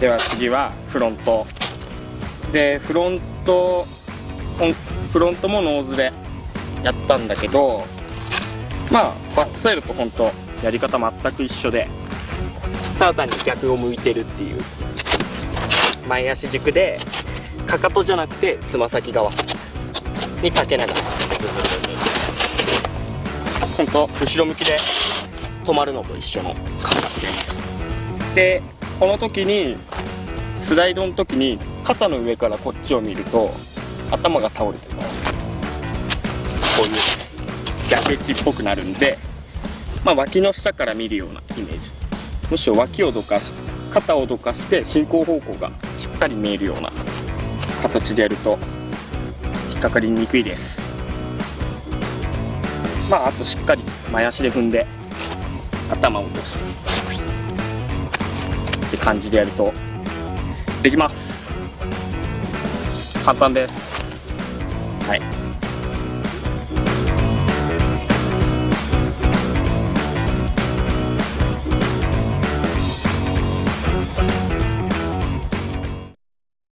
では次はフロント。でフロントフロントもノーズでやったんだけどまあバックサイドと本当やり方全く一緒でただ単に逆を向いてるっていう。前足軸でかかとじゃなくてつま先側にかけながら。ズズズに本当後ろ向きで止まるのと一緒の感覚です。でこの時にスライドの時に肩の上からこっちを見ると頭が倒れてます。こういう逆エッジっぽくなるんで、まあ、脇の下から見るようなイメージ。むしろ脇をどかし肩をどかして進行方向がしっかり見えるような形でやると引っかかりにくいです。まああとしっかり前足で踏んで頭を落としてって感じでやるとできます。簡単です。はい。